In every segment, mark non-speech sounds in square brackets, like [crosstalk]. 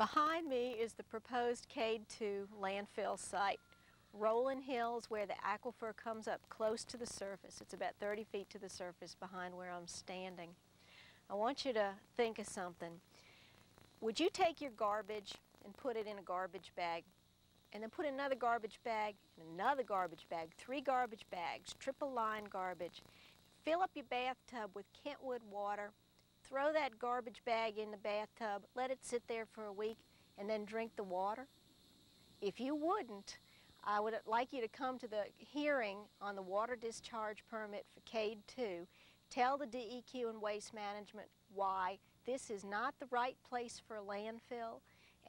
Behind me is the proposed Cade 2 landfill site. Rolling Hills where the aquifer comes up close to the surface. It's about 30 feet to the surface behind where I'm standing. I want you to think of something. Would you take your garbage and put it in a garbage bag and then put another garbage bag another garbage bag, three garbage bags, triple line garbage. Fill up your bathtub with Kentwood water, throw that garbage bag in the bathtub, let it sit there for a week, and then drink the water? If you wouldn't, I would like you to come to the hearing on the water discharge permit for Cade 2. Tell the DEQ and Waste Management why this is not the right place for a landfill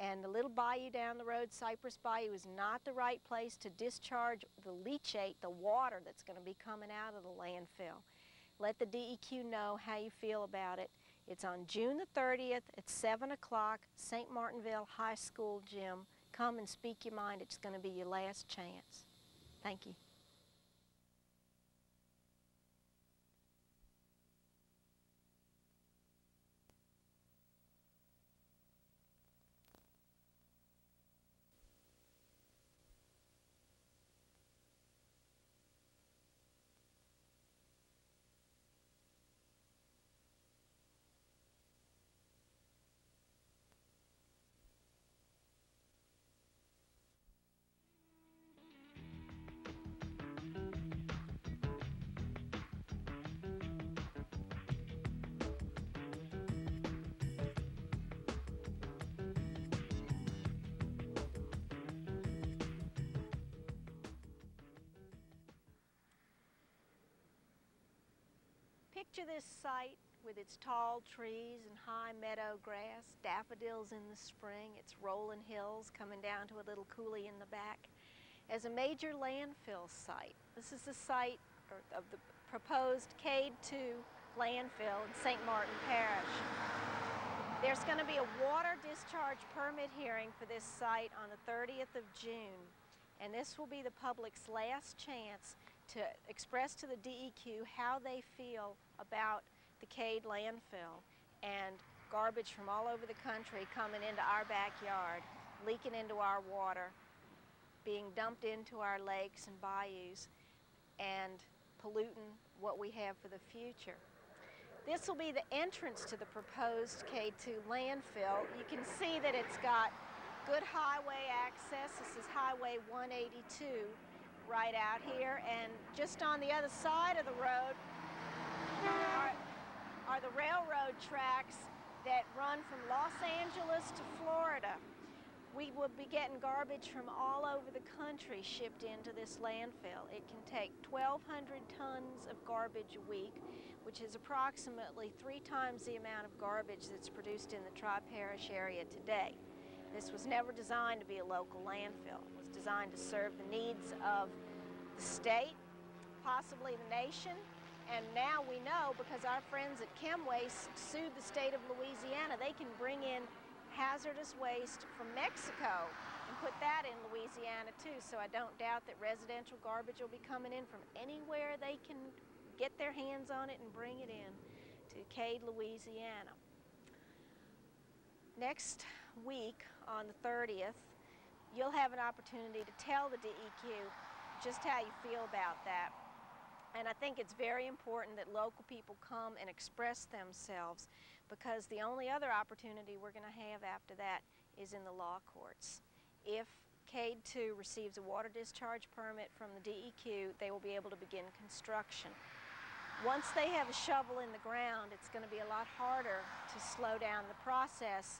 and the little bayou down the road, Cypress Bayou, is not the right place to discharge the leachate, the water that's going to be coming out of the landfill. Let the DEQ know how you feel about it. It's on June the 30th at 7 o'clock, St. Martinville High School gym. Come and speak your mind. It's going to be your last chance. Thank you. Picture this site with its tall trees and high meadow grass, daffodils in the spring, its rolling hills coming down to a little coulee in the back, as a major landfill site. This is the site of the proposed Cade 2 landfill in St. Martin Parish. There's going to be a water discharge permit hearing for this site on the 30th of June, and this will be the public's last chance to express to the DEQ how they feel about the Cade landfill and garbage from all over the country coming into our backyard, leaking into our water, being dumped into our lakes and bayous, and polluting what we have for the future. This will be the entrance to the proposed Cade 2 landfill. You can see that it's got good highway access. This is Highway 182 right out here. And just on the other side of the road are, are the railroad tracks that run from Los Angeles to Florida. We will be getting garbage from all over the country shipped into this landfill. It can take 1,200 tons of garbage a week, which is approximately three times the amount of garbage that's produced in the Tri-Parish area today. This was never designed to be a local landfill. It was designed to serve the needs of the state, possibly the nation, and now we know because our friends at ChemWaste sued the state of Louisiana, they can bring in hazardous waste from Mexico and put that in Louisiana too. So I don't doubt that residential garbage will be coming in from anywhere they can get their hands on it and bring it in to Cade, Louisiana. Next week on the 30th, you'll have an opportunity to tell the DEQ just how you feel about that. And I think it's very important that local people come and express themselves because the only other opportunity we're going to have after that is in the law courts. If Cade 2 receives a water discharge permit from the DEQ, they will be able to begin construction. Once they have a shovel in the ground, it's going to be a lot harder to slow down the process.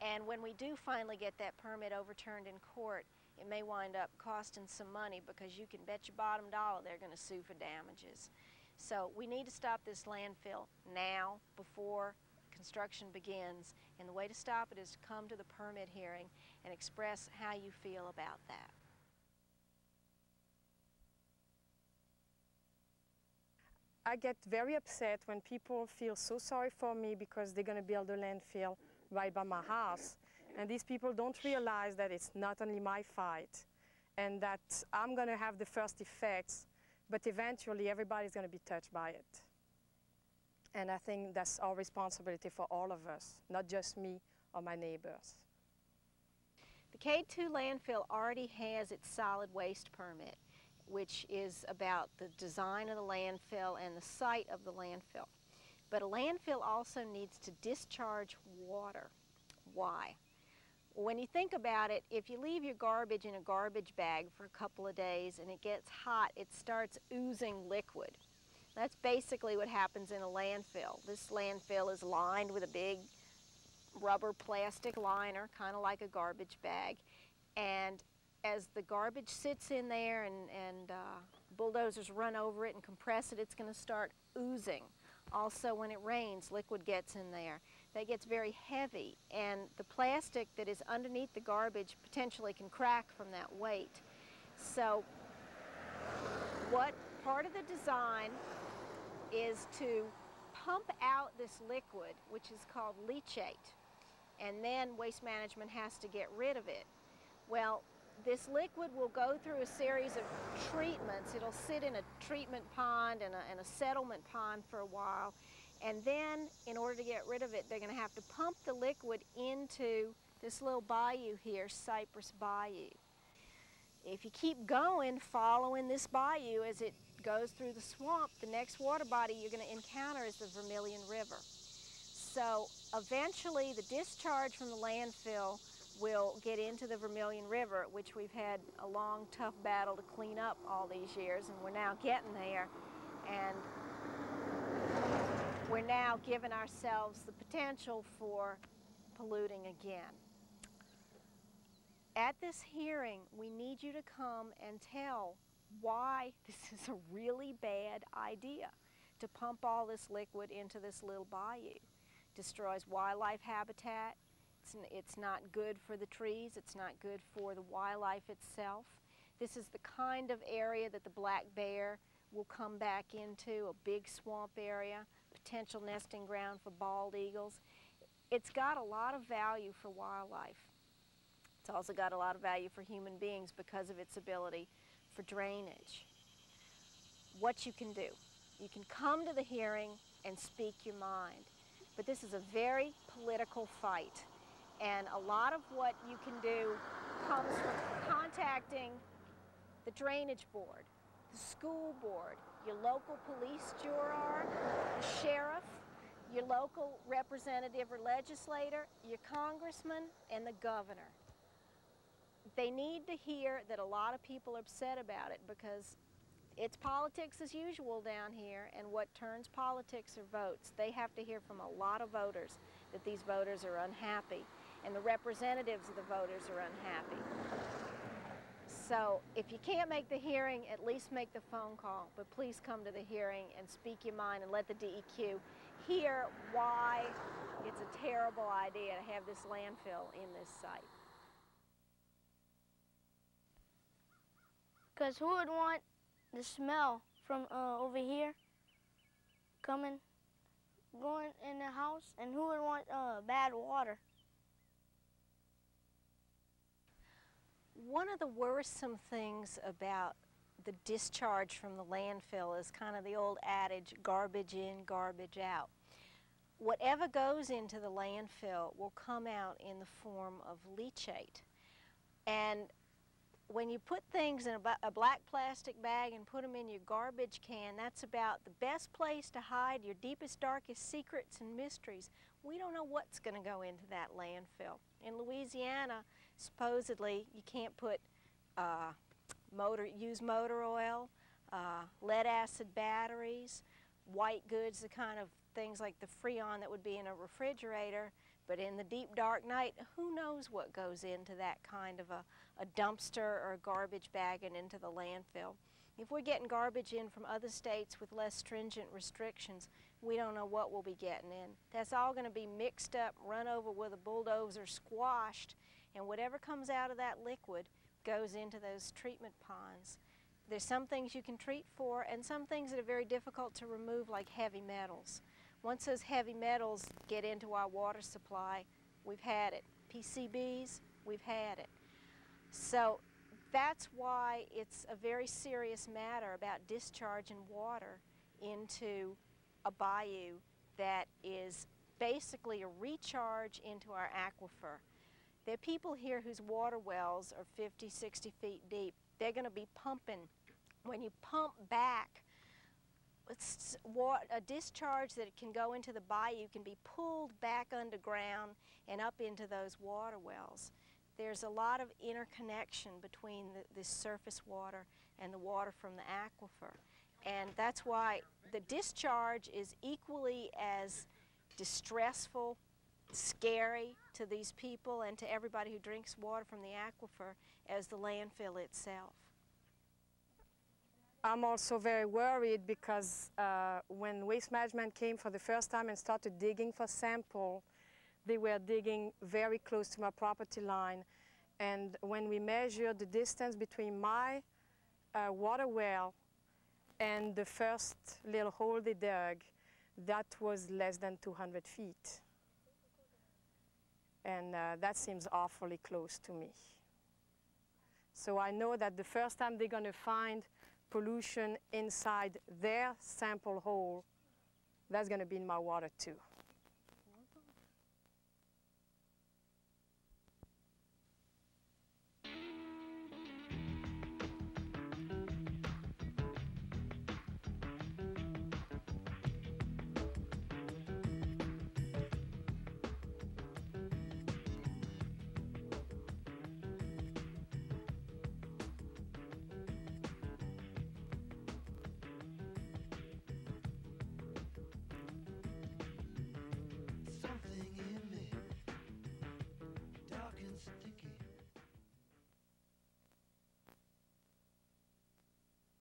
And when we do finally get that permit overturned in court, it may wind up costing some money because you can bet your bottom dollar they're going to sue for damages. So we need to stop this landfill now before construction begins. And the way to stop it is to come to the permit hearing and express how you feel about that. I get very upset when people feel so sorry for me because they're going to build a landfill right by my house. And these people don't realize that it's not only my fight and that I'm going to have the first effects, but eventually everybody's going to be touched by it. And I think that's our responsibility for all of us, not just me or my neighbors. The Cade 2 landfill already has its solid waste permit, which is about the design of the landfill and the site of the landfill. But a landfill also needs to discharge water. Why? When you think about it, if you leave your garbage in a garbage bag for a couple of days and it gets hot, it starts oozing liquid. That's basically what happens in a landfill. This landfill is lined with a big rubber plastic liner, kind of like a garbage bag. And as the garbage sits in there and, and uh, bulldozers run over it and compress it, it's going to start oozing. Also, when it rains, liquid gets in there that gets very heavy and the plastic that is underneath the garbage potentially can crack from that weight. So what part of the design is to pump out this liquid, which is called leachate, and then waste management has to get rid of it. Well, this liquid will go through a series of treatments. It'll sit in a treatment pond and a, and a settlement pond for a while, and then, in order to get rid of it, they're going to have to pump the liquid into this little bayou here, Cypress Bayou. If you keep going, following this bayou as it goes through the swamp, the next water body you're going to encounter is the Vermilion River. So eventually the discharge from the landfill will get into the Vermilion River, which we've had a long, tough battle to clean up all these years, and we're now getting there. And we're now giving ourselves the potential for polluting again. At this hearing, we need you to come and tell why [laughs] this is a really bad idea to pump all this liquid into this little bayou. Destroys wildlife habitat, it's, it's not good for the trees, it's not good for the wildlife itself. This is the kind of area that the black bear will come back into, a big swamp area potential nesting ground for bald eagles. It's got a lot of value for wildlife. It's also got a lot of value for human beings because of its ability for drainage. What you can do. You can come to the hearing and speak your mind. But this is a very political fight. And a lot of what you can do comes from contacting the drainage board, the school board, your local police juror, the sheriff, your local representative or legislator, your congressman, and the governor. They need to hear that a lot of people are upset about it because it's politics as usual down here, and what turns politics are votes. They have to hear from a lot of voters that these voters are unhappy, and the representatives of the voters are unhappy. So if you can't make the hearing, at least make the phone call. But please come to the hearing and speak your mind and let the DEQ hear why it's a terrible idea to have this landfill in this site. Because who would want the smell from uh, over here coming, going in the house, and who would want uh, bad water? One of the worrisome things about the discharge from the landfill is kind of the old adage, garbage in, garbage out. Whatever goes into the landfill will come out in the form of leachate. And when you put things in a, a, black plastic bag and put them in your garbage can, that's about the best place to hide your deepest, darkest secrets and mysteries. We don't know what's going to go into that landfill. In Louisiana, supposedly you can't put uh, motor, use motor oil, uh, lead acid batteries, white goods, the kind of things like the Freon that would be in a refrigerator. But in the deep dark night, who knows what goes into that kind of a, a dumpster or a garbage bag and into the landfill. If we're getting garbage in from other states with less stringent restrictions, we don't know what we'll be getting in. That's all going to be mixed up, run over with a bulldozer, squashed, and whatever comes out of that liquid goes into those treatment ponds. There's some things you can treat for and some things that are very difficult to remove like heavy metals. Once those heavy metals get into our water supply, we've had it. PCBs, we've had it. So that's why it's a very serious matter about discharging water into a bayou that is basically a recharge into our aquifer. There are people here whose water wells are 50, 60 feet deep. They're going to be pumping. When you pump back, a discharge that can go into the bayou can be pulled back underground and up into those water wells. There's a lot of interconnection between the, this surface water and the water from the aquifer. And that's why the discharge is equally as distressful, scary to these people and to everybody who drinks water from the aquifer as the landfill itself. I'm also very worried because uh, when Waste Management came for the first time and started digging for sample, they were digging very close to my property line. And when we measured the distance between my uh, water well and the first little hole they dug, that was less than 200 feet. And uh, that seems awfully close to me. So I know that the first time they're going to find pollution inside their sample hole, that's going to be in my water too.